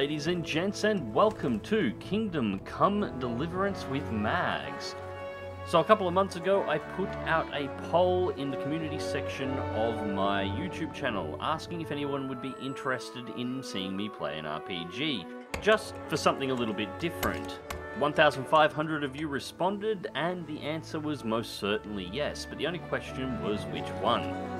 Ladies and gents, and welcome to Kingdom Come Deliverance with Magz. So, a couple of months ago, I put out a poll in the community section of my YouTube channel asking if anyone would be interested in seeing me play an RPG, just for something a little bit different. 1,500 of you responded, and the answer was most certainly yes, but the only question was which one.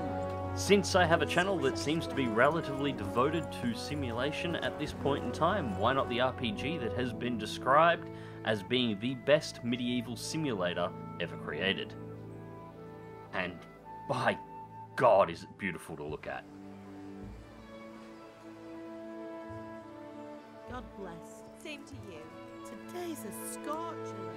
Since I have a channel that seems to be relatively devoted to simulation at this point in time, why not the RPG that has been described as being the best medieval simulator ever created? And by God, is it beautiful to look at. God bless. Same to you. Today's a scorcher.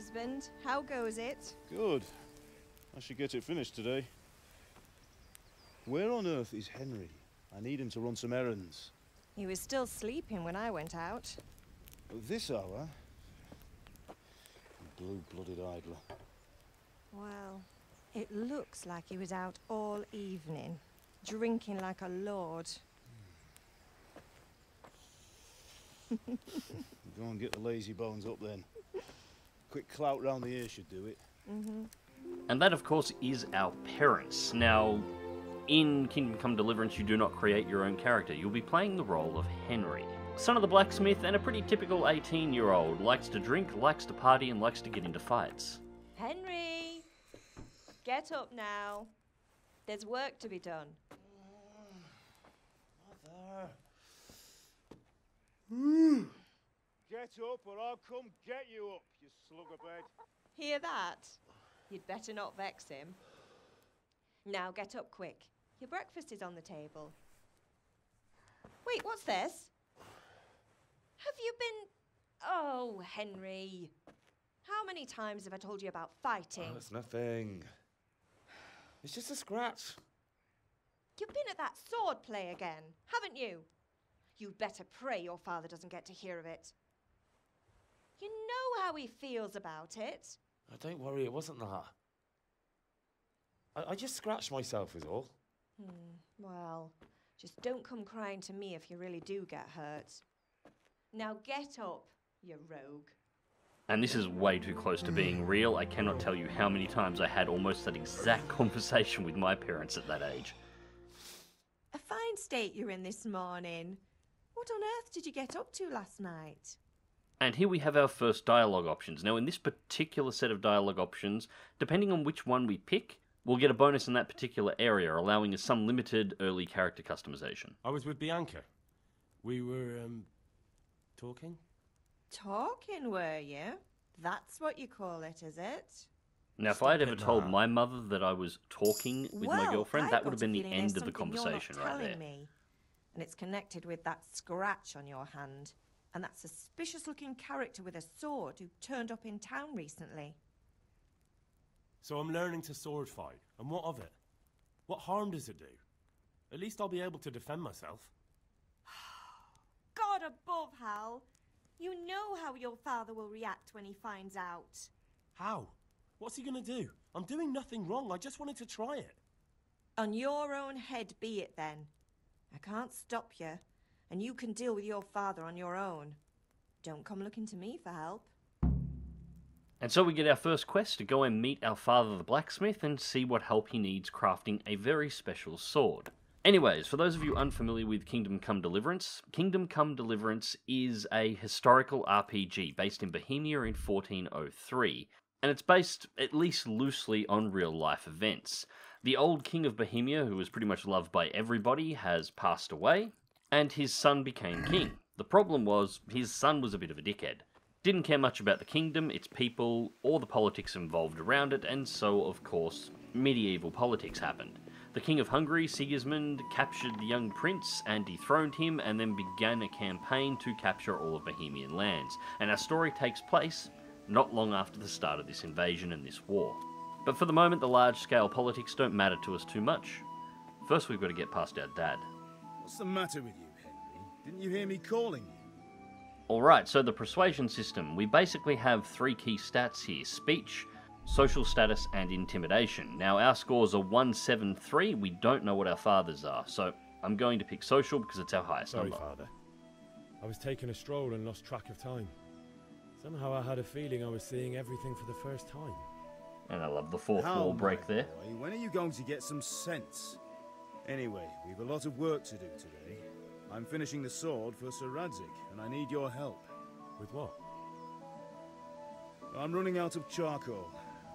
Husband, how goes it? Good. I should get it finished today. Where on earth is Henry? I need him to run some errands. He was still sleeping when I went out. At this hour? Blue-blooded idler. Well, it looks like he was out all evening, drinking like a lord. Go and get the lazy bones up then. Quick clout round the ear should do it. Mm-hmm. And that, of course, is our parents. Now, in Kingdom Come Deliverance, you do not create your own character. You'll be playing the role of Henry. Son of the blacksmith and a pretty typical 18 year old. Likes to drink, likes to party, and likes to get into fights. Henry! Get up now. There's work to be done. Mm. Get up or I'll come get you up, you slugabed. Hear that? You'd better not vex him. Now get up quick. Your breakfast is on the table. Wait, what's this? Have you been. Oh, Henry. How many times have I told you about fighting? Oh, it's nothing. It's just a scratch. You've been at that sword play again, haven't you? You'd better pray your father doesn't get to hear of it. You know how he feels about it. Oh, don't worry, it wasn't that. I, I just scratched myself, is all. Hmm, well, just don't come crying to me if you really do get hurt. Now get up, you rogue. And this is way too close to being real. I cannot tell you how many times I had almost that exact conversation with my parents at that age. A fine state you're in this morning. What on earth did you get up to last night? And here we have our first dialogue options. Now, in this particular set of dialogue options, depending on which one we pick, we'll get a bonus in that particular area, allowing us some limited early character customization. I was with Bianca. We were, um, talking? Talking, were you? That's what you call it, is it? Now, if I had ever told now. my mother that I was talking with my girlfriend, I've that would have been the end of the conversation you're not right there. Me. And it's connected with that scratch on your hand. And that suspicious looking character with a sword who turned up in town recently. So I'm learning to sword fight. And what of it? What harm does it do? At least I'll be able to defend myself. God above, Hal! You know how your father will react when he finds out. How? What's he gonna do? I'm doing nothing wrong. I just wanted to try it. On your own head be it then. I can't stop you, and you can deal with your father on your own. Don't come looking to me for help. And so we get our first quest to go and meet our father the blacksmith and see what help he needs crafting a very special sword. Anyways, for those of you unfamiliar with Kingdom Come Deliverance, Kingdom Come Deliverance is a historical RPG based in Bohemia in 1403, and it's based at least loosely on real life events. The old king of Bohemia, who was pretty much loved by everybody, has passed away, and his son became king. The problem was, his son was a bit of a dickhead. Didn't care much about the kingdom, its people, or the politics involved around it, and so, of course, medieval politics happened. The King of Hungary, Sigismund, captured the young prince and dethroned him, and then began a campaign to capture all of Bohemian lands. And our story takes place not long after the start of this invasion and this war. But for the moment, the large scale politics don't matter to us too much. First, we've got to get past our dad. What's the matter with you, Henry? Didn't you hear me calling you? Alright, so the persuasion system. We basically have three key stats here speech, social status, and intimidation. Now, our scores are 173. We don't know what our fathers are, so I'm going to pick social because it's our highest Sorry, number. Father. I was taking a stroll and lost track of time. Somehow I had a feeling I was seeing everything for the first time. And I love the fourth How, wall break my there. boy, when are you going to get some sense? Anyway, we've a lot of work to do today. I'm finishing the sword for Sir Radzig, and I need your help. With what? I'm running out of charcoal.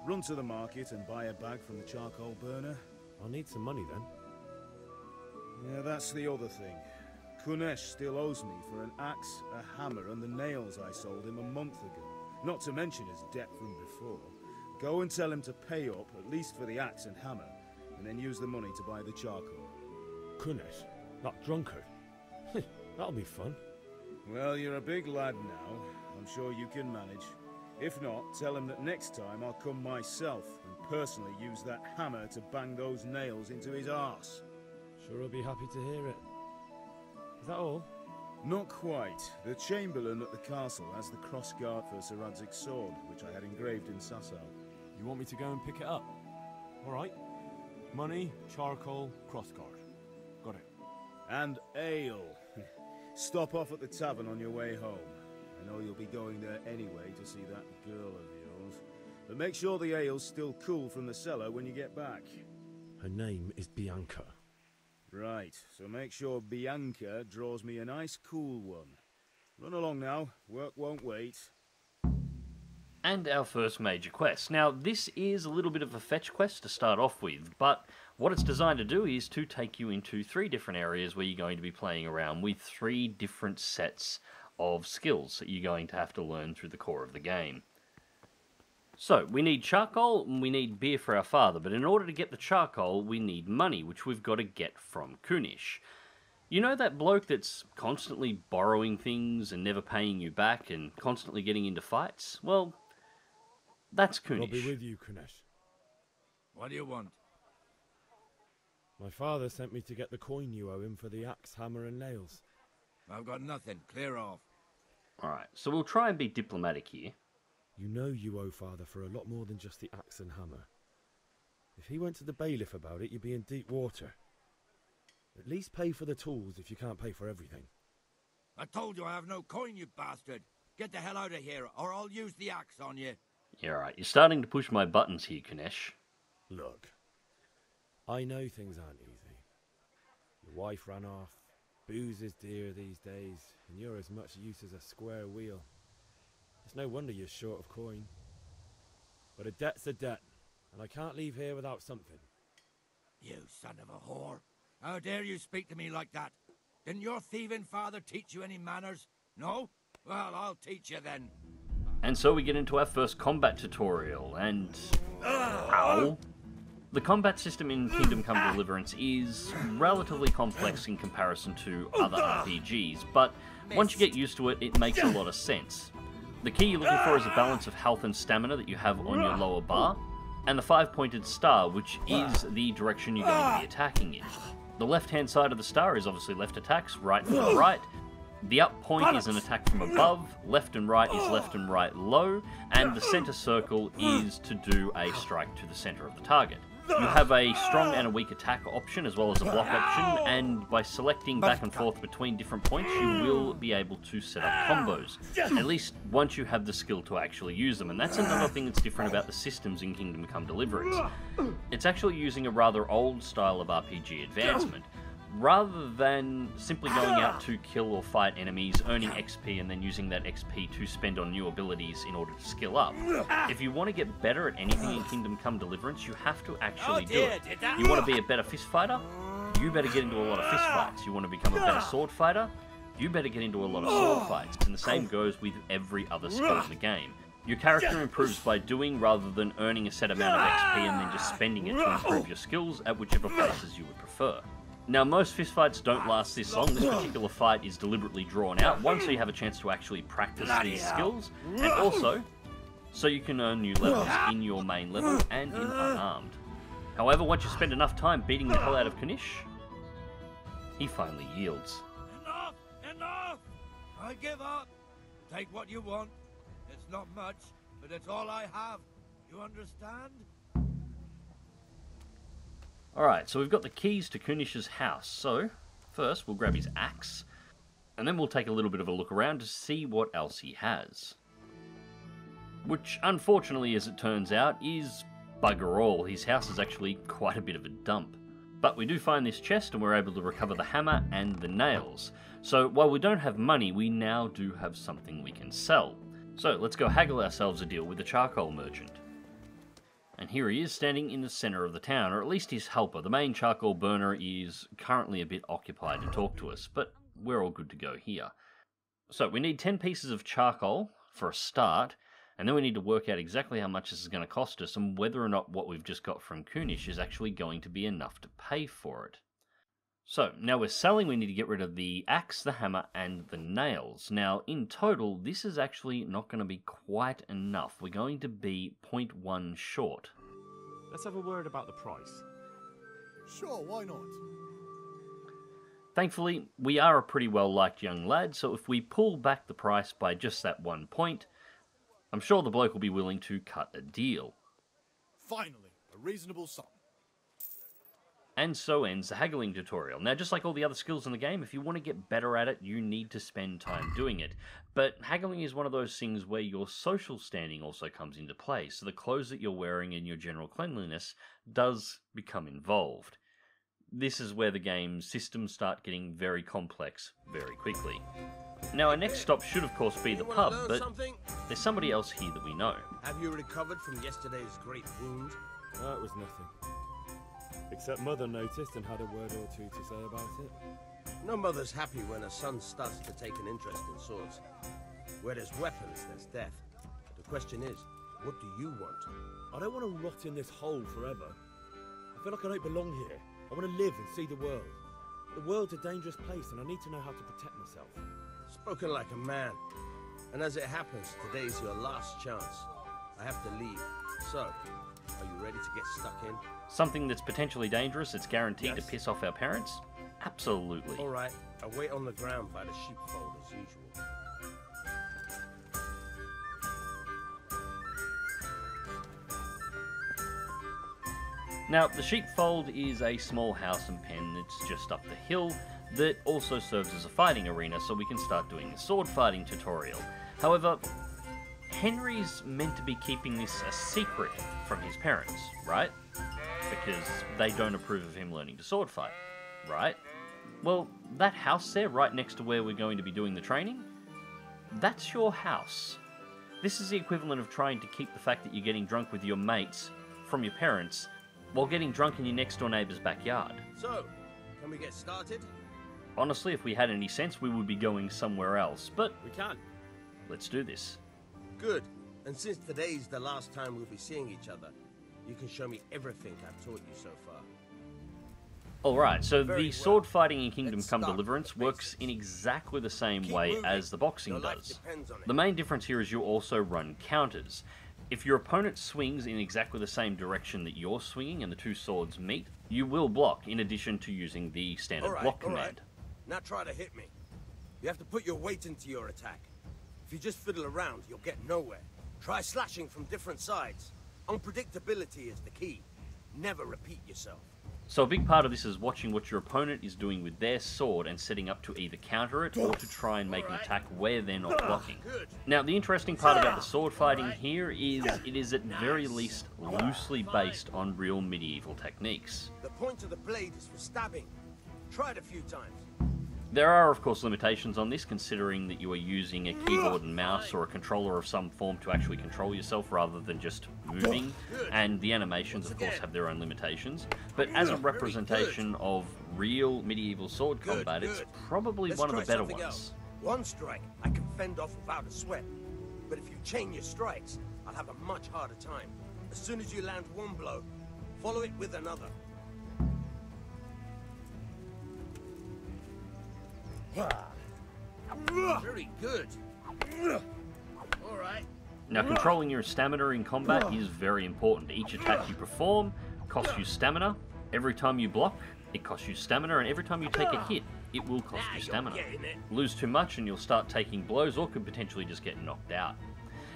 Run to the market and buy a bag from the charcoal burner. I'll need some money then. Yeah, that's the other thing. Kunesh still owes me for an axe, a hammer, and the nails I sold him a month ago. Not to mention his debt from before. Go and tell him to pay up, at least for the axe and hammer, and then use the money to buy the charcoal. Kunesh, that drunkard. That'll be fun. Well, you're a big lad now. I'm sure you can manage. If not, tell him that next time I'll come myself and personally use that hammer to bang those nails into his arse. Sure I'll be happy to hear it. Is that all? Not quite. The Chamberlain at the castle has the crossguard for Sir Radzig's sword, which I had engraved in Sasau. You want me to go and pick it up? Alright. Money, charcoal, crossguard. Got it. And ale. Stop off at the tavern on your way home. I know you'll be going there anyway to see that girl of yours. But make sure the ale's still cool from the cellar when you get back. Her name is Bianca. Right, so make sure Bianca draws me a nice cool one. Run along now, work won't wait. And our first major quest. Now, this is a little bit of a fetch quest to start off with, but what it's designed to do is to take you into three different areas where you're going to be playing around with three different sets of skills that you're going to have to learn through the core of the game. So, we need charcoal and we need beer for our father, but in order to get the charcoal, we need money, which we've got to get from Kunesh. You know that bloke that's constantly borrowing things and never paying you back and constantly getting into fights? Well, that's Kunesh. I'll be with you, Kunesh. What do you want? My father sent me to get the coin you owe him for the axe, hammer, and nails. I've got nothing. Clear off. Alright, so we'll try and be diplomatic here. You know you owe father for a lot more than just the axe and hammer. If he went to the bailiff about it, you'd be in deep water. At least pay for the tools if you can't pay for everything. I told you I have no coin, you bastard. Get the hell out of here, or I'll use the axe on you. Yeah, alright, you're starting to push my buttons here, Kunesh. Look, I know things aren't easy. Your wife ran off, booze is dear these days, and you're as much use as a square wheel. It's no wonder you're short of coin. But a debt's a debt, and I can't leave here without something. You son of a whore. How dare you speak to me like that? Didn't your thieving father teach you any manners? No? Well, I'll teach you then. And so we get into our first combat tutorial, and. Ow! The combat system in Kingdom Come Deliverance is relatively complex in comparison to other RPGs, but once you get used to it, it makes a lot of sense. The key you're looking for is a balance of health and stamina that you have on your lower bar, and the five pointed star, which is the direction you're going to be attacking in. The left hand side of the star is obviously left attacks, right from right. The up point is an attack from above, left and right is left and right low, and the center circle is to do a strike to the center of the target. You have a strong and a weak attack option as well as a block option, and by selecting back and forth between different points, you will be able to set up combos. At least once you have the skill to actually use them, and that's another thing that's different about the systems in Kingdom Come Deliverance. It's actually using a rather old style of RPG advancement. Rather than simply going out to kill or fight enemies, earning XP, and then using that XP to spend on new abilities in order to skill up. If you want to get better at anything in Kingdom Come Deliverance, you have to actually do it. You want to be a better fist fighter? You better get into a lot of fist fights. You want to become a better sword fighter? You better get into a lot of sword fights. And the same goes with every other skill in the game. Your character improves by doing rather than earning a set amount of XP and then just spending it to improve your skills at whichever places you would prefer. Now, most fistfights don't last this long. This particular fight is deliberately drawn out, one, so you have a chance to actually practice these skills, and also, so you can earn new levels in your main level and in unarmed. However, once you spend enough time beating the hell out of Kunesh, he finally yields. Enough! Enough! I give up. Take what you want. It's not much, but it's all I have. You understand? Alright, so we've got the keys to Kunesh's house. So, first we'll grab his axe, and then we'll take a little bit of a look around to see what else he has. Which, unfortunately, as it turns out, is bugger all. His house is actually quite a bit of a dump. But we do find this chest and we're able to recover the hammer and the nails. So while we don't have money, we now do have something we can sell. So let's go haggle ourselves a deal with the charcoal merchant. And here he is standing in the centre of the town, or at least his helper. The main charcoal burner is currently a bit occupied to talk to us, but we're all good to go here. So we need 10 pieces of charcoal for a start, and then we need to work out exactly how much this is going to cost us and whether or not what we've just got from Kunesh is actually going to be enough to pay for it. So, now we're selling, we need to get rid of the axe, the hammer, and the nails. Now, in total, this is actually not going to be quite enough. We're going to be 0.1 short. Let's have a word about the price. Sure, why not? Thankfully, we are a pretty well liked young lad, so if we pull back the price by just that one point, I'm sure the bloke will be willing to cut a deal. Finally, a reasonable sum. And so ends the haggling tutorial. Now, just like all the other skills in the game, if you want to get better at it, you need to spend time doing it. But haggling is one of those things where your social standing also comes into play, so the clothes that you're wearing and your general cleanliness does become involved. This is where the game's systems start getting very complex very quickly. Now, our next stop should, of course, be the pub, but something? there's somebody else here that we know. Have you recovered from yesterday's great wound? That was nothing. Except Mother noticed and had a word or two to say about it. No mother's happy when her son starts to take an interest in swords. Where there's weapons, there's death. The question is, what do you want? I don't want to rot in this hole forever. I feel like I don't belong here. I want to live and see the world. The world's a dangerous place and I need to know how to protect myself. Spoken like a man. And as it happens, today's your last chance. I have to leave. So, are you ready to get stuck in? Something that's potentially dangerous, it's guaranteed to piss off our parents? Absolutely. All right, I'll wait on the ground by the sheepfold as usual. Now, the sheepfold is a small house and pen that's just up the hill that also serves as a fighting arena so we can start doing a sword fighting tutorial. However, Henry's meant to be keeping this a secret from his parents, right? Because they don't approve of him learning to sword fight, right? Well, that house there, right next to where we're going to be doing the training, that's your house. This is the equivalent of trying to keep the fact that you're getting drunk with your mates from your parents while getting drunk in your next door neighbour's backyard. So, can we get started? Honestly, if we had any sense, we would be going somewhere else, but We can. let's do this. Good. And since today's the last time we'll be seeing each other, you can show me everything I've taught you so far. Alright, so Very the well. sword fighting in Kingdom Let's Come Deliverance works in exactly the same Keep way moving. as the boxing Your does. depends on it. The main difference here is you also run counters. If your opponent swings in exactly the same direction that you're swinging and the two swords meet, you will block in addition to using the standard right, block all right. command. Now try to hit me. You have to put your weight into your attack. If you just fiddle around, you'll get nowhere. Try slashing from different sides. Unpredictability is the key. Never repeat yourself. So a big part of this is watching what your opponent is doing with their sword and setting up to either counter it or to try and make an attack where they're not blocking. Good. Now, the interesting part about the sword fighting here is it is at very least loosely based on real medieval techniques. The point of the blade is for stabbing. Try it a few times. There are, of course, limitations on this, considering that you are using a keyboard and mouse or a controller of some form to actually control yourself rather than just moving, and the animations, of course, have their own limitations. But as a representation of real medieval sword combat, it's probably one of the better ones. One strike, I can fend off without a sweat. But if you chain your strikes, I'll have a much harder time. As soon as you land one blow, follow it with another. Very good. All right. Now, controlling your stamina in combat is very important. Each attack you perform costs you stamina. Every time you block, it costs you stamina, and every time you take a hit, it will cost you stamina. Lose too much and you'll start taking blows or could potentially just get knocked out.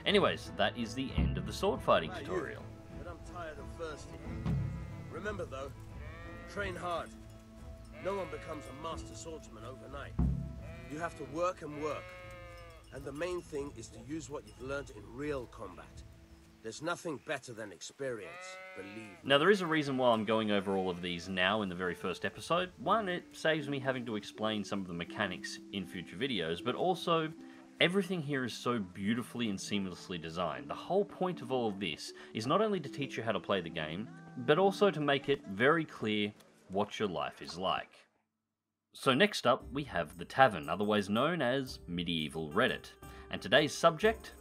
Anyways, that is the end of the sword fighting tutorial. But I'm tired of thirsty. Remember though, train hard. No one becomes a master swordsman overnight. You have to work and work. And the main thing is to use what you've learned in real combat. There's nothing better than experience, believe me. Now, there is a reason why I'm going over all of these now in the very first episode. One, it saves me having to explain some of the mechanics in future videos, but also, everything here is so beautifully and seamlessly designed. The whole point of all of this is not only to teach you how to play the game, but also to make it very clear what your life is like. So, next up, we have the Tavern, otherwise known as Medieval Reddit. And today's subject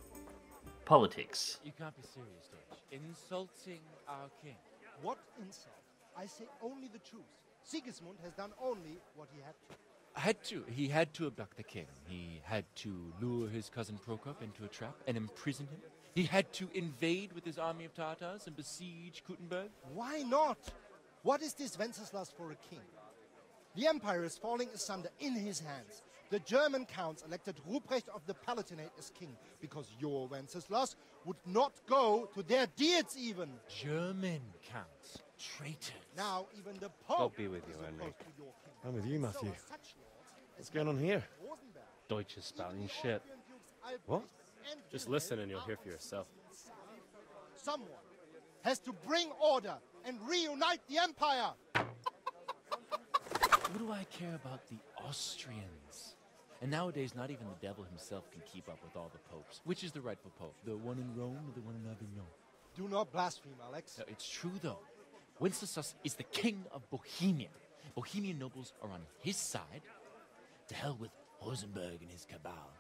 politics. You can't be serious, Deutsch. Insulting our king. What insult? I say only the truth. Sigismund has done only what he had to. Had to. He had to abduct the king. He had to lure his cousin Prokop into a trap and imprison him. He had to invade with his army of Tartars and besiege Kuttenberg. Why not? What is this Wenceslas for a king? The empire is falling asunder in his hands. The German counts elected Ruprecht of the Palatinate as king because your Wenceslas would not go to their deeds even. German counts. Traitors. Now even the Pope God be with you, Henry. opposed to your king. I'm with you, Matthew. are such lords as What's going on here? Rosenberg, Deutsch spouting shit. What? Just listen and you'll hear for yourself. Someone has to bring order and reunite the empire. What do I care about the Austrians? And nowadays, not even the devil himself can keep up with all the popes. Which is the rightful pope? The one in Rome or the one in Avignon? Do not blaspheme, Alex. No, it's true, though. Wenceslas is the king of Bohemia. Bohemian nobles are on his side. To hell with Rosenberg and his cabal.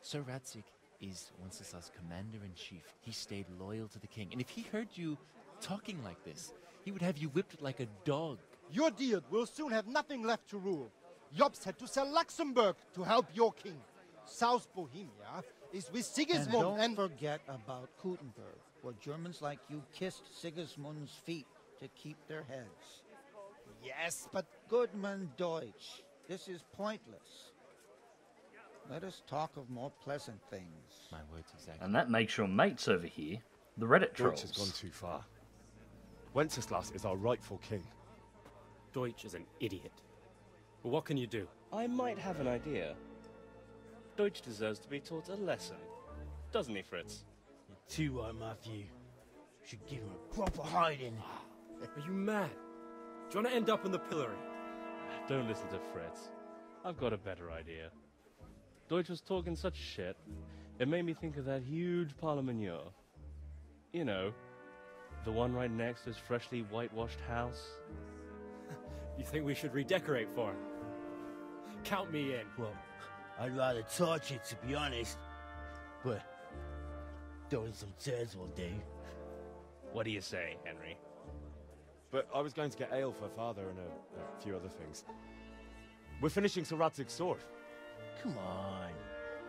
Sir Radzik is Wenceslas' commander in chief. He stayed loyal to the king. And if he heard you talking like this, he would have you whipped like a dog. Your deed will soon have nothing left to rule. Jobst had to sell Luxembourg to help your king. South Bohemia is with And Sigismund don't and, forget about Kuttenberg, where Germans like you kissed Sigismund's feet to keep their heads. yes, but Goodman Deutsch, this is pointless. Let us talk of more pleasant things. My words exactly. And that makes your mates over here, the Reddit trolls. Deutsch trolls. has gone too far. Wenceslas is our rightful king. Deutsch is an idiot. But what can you do? I might have an idea. Deutsch deserves to be taught a lesson. Doesn't he, Fritz? You Too right, uh, Matthew. Should give him a proper hiding. Are you mad? Do you want to end up in the pillory? Don't listen to Fritz. I've got a better idea. Deutsch was talking such shit, it made me think of that huge parliament. You know, the one right next to his freshly whitewashed house. you think we should redecorate for him? Count me in. Well, I'd rather torch it, to be honest. But doing some tears will do. What do you say, Henry? But I was going to get ale for father and a, a few other things. We're finishing Sir sword. Come on.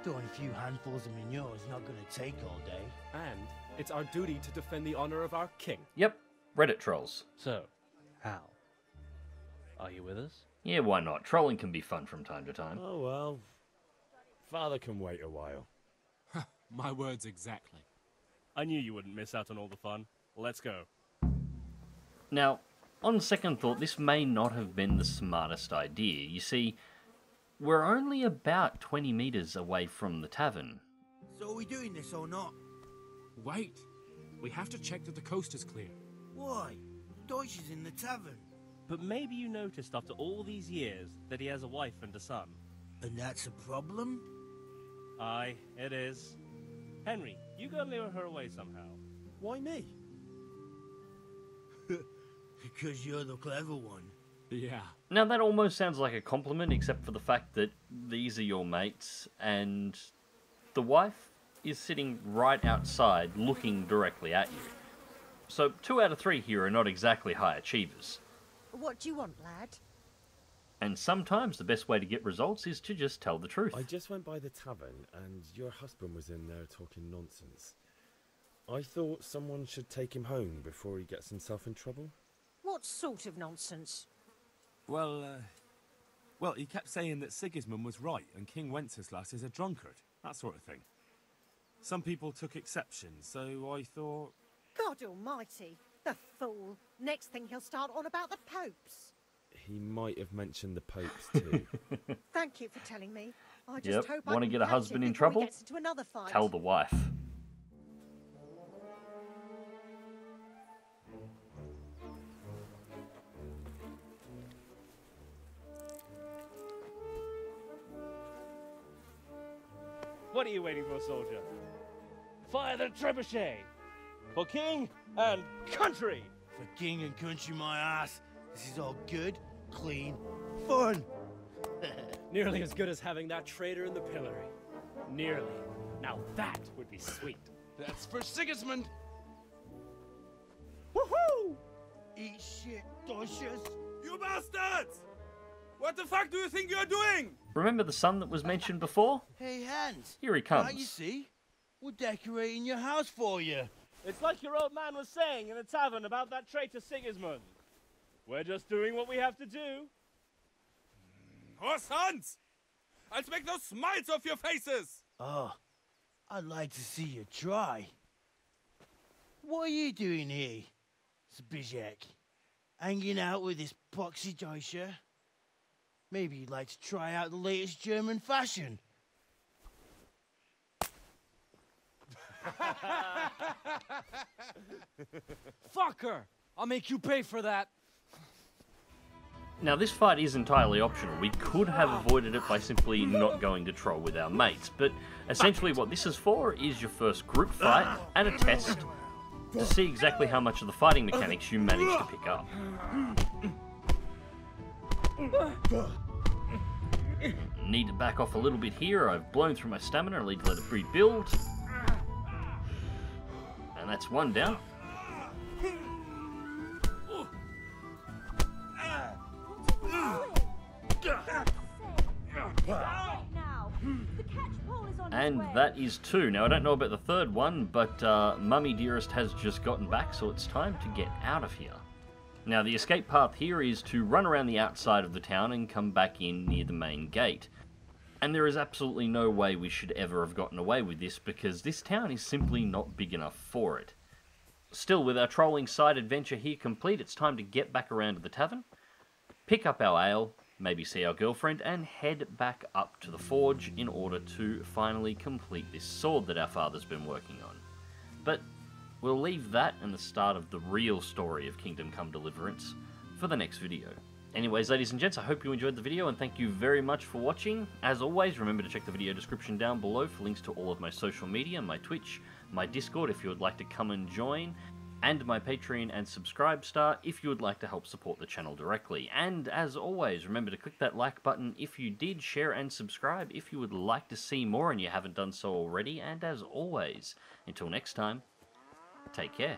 Throwing a few handfuls of manure is not going to take all day. And it's our duty to defend the honor of our king. Yep, Reddit trolls. So, Hal, are you with us? Yeah, why not? Trolling can be fun from time to time. Oh well. Father can wait a while. My words exactly. I knew you wouldn't miss out on all the fun. Let's go. Now, on second thought, this may not have been the smartest idea. You see, we're only about 20 metres away from the tavern. So are we doing this or not? Wait. We have to check that the coast is clear. Why? Deutsch is in the tavern. But maybe you noticed after all these years that he has a wife and a son. And that's a problem? Aye, it is. Henry, you go lure her away somehow. Why me? because you're the clever one. Yeah. Now, that almost sounds like a compliment, except for the fact that these are your mates, and the wife is sitting right outside looking directly at you. So, two out of three here are not exactly high achievers. What do you want, lad? And sometimes the best way to get results is to just tell the truth. I just went by the tavern and your husband was in there talking nonsense. I thought someone should take him home before he gets himself in trouble. What sort of nonsense? Well, uh, Well, he kept saying that Sigismund was right and King Wenceslas is a drunkard, that sort of thing. Some people took exception, so I thought... God almighty, the fool. Next thing he'll start on about the popes. He might have mentioned the popes too. Thank you for telling me. I just Yep. hope I Want to can get a husband in trouble? into another fight. Tell the wife. What are you waiting for, soldier? Fire the trebuchet! For king and country! For king and country, my ass. This is all good, clean, fun. Nearly as good as having that traitor in the pillory. Nearly. Now that would be sweet. That's for Sigismund. Woohoo! Eat shit, Docious. You bastards! What the fuck do you think you're doing? Remember the son that was mentioned before? Hey, Hans. Here he Can't you see? We're decorating your house for you. It's like your old man was saying in the tavern about that traitor Sigismund. We're just doing what we have to do. Oh, sons! I'll make those smiles off your faces! Oh, I'd like to see you try. What are you doing here, Zbizek? Hanging out with this poxy Deutscher? Maybe you'd like to try out the latest German fashion. Fucker! I'll make you pay for that. Now, this fight is entirely optional. We could have avoided it by simply not going to troll with our mates, but essentially what this is for is your first group fight and a test to see exactly how much of the fighting mechanics you manage to pick up. Need to back off a little bit here. I've blown through my stamina. I need to let it rebuild. And that's one down. And that is two. Now, I don't know about the third one, but uh, Mummy Dearest has just gotten back, so it's time to get out of here. Now, the escape path here is to run around the outside of the town and come back in near the main gate. And there is absolutely no way we should ever have gotten away with this because this town is simply not big enough for it. Still, with our trolling side adventure here complete, it's time to get back around to the tavern, pick up our ale, maybe see our girlfriend, and head back up to the forge in order to finally complete this sword that our father's been working on. But we'll leave that and the start of the real story of Kingdom Come Deliverance for the next video. Anyways, ladies and gents, I hope you enjoyed the video and thank you very much for watching. As always, remember to check the video description down below for links to all of my social media, my Twitch, my Discord if you would like to come and join, and my Patreon and Subscribe Star if you would like to help support the channel directly. And as always, remember to click that like button if you did, share and subscribe if you would like to see more and you haven't done so already. And as always, until next time, take care.